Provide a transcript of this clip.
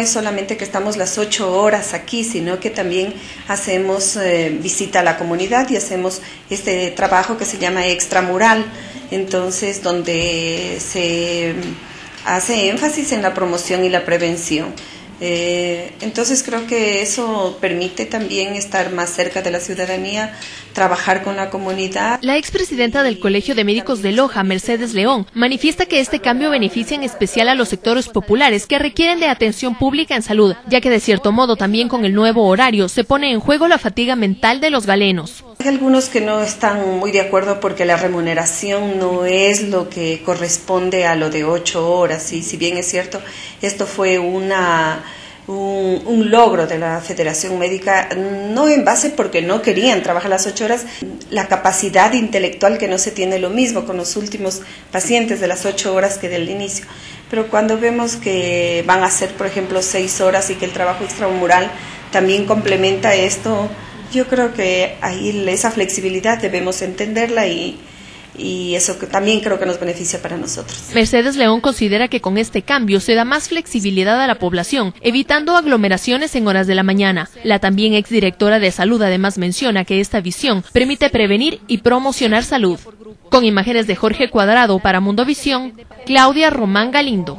No es solamente que estamos las ocho horas aquí, sino que también hacemos eh, visita a la comunidad y hacemos este trabajo que se llama extramural, entonces donde se hace énfasis en la promoción y la prevención. Eh, entonces creo que eso permite también estar más cerca de la ciudadanía, trabajar con la comunidad. La expresidenta del Colegio de Médicos de Loja, Mercedes León, manifiesta que este cambio beneficia en especial a los sectores populares que requieren de atención pública en salud, ya que de cierto modo también con el nuevo horario se pone en juego la fatiga mental de los galenos. Hay algunos que no están muy de acuerdo porque la remuneración no es lo que corresponde a lo de ocho horas y si bien es cierto, esto fue una un, logro de la Federación Médica, no en base porque no querían trabajar las ocho horas, la capacidad intelectual que no se tiene lo mismo con los últimos pacientes de las ocho horas que del inicio. Pero cuando vemos que van a ser, por ejemplo, seis horas y que el trabajo extramural también complementa esto, yo creo que ahí esa flexibilidad debemos entenderla y, y eso también creo que nos beneficia para nosotros. Mercedes León considera que con este cambio se da más flexibilidad a la población, evitando aglomeraciones en horas de la mañana. La también exdirectora de salud además menciona que esta visión permite prevenir y promocionar salud. Con imágenes de Jorge Cuadrado para Mundo Visión, Claudia Román Galindo.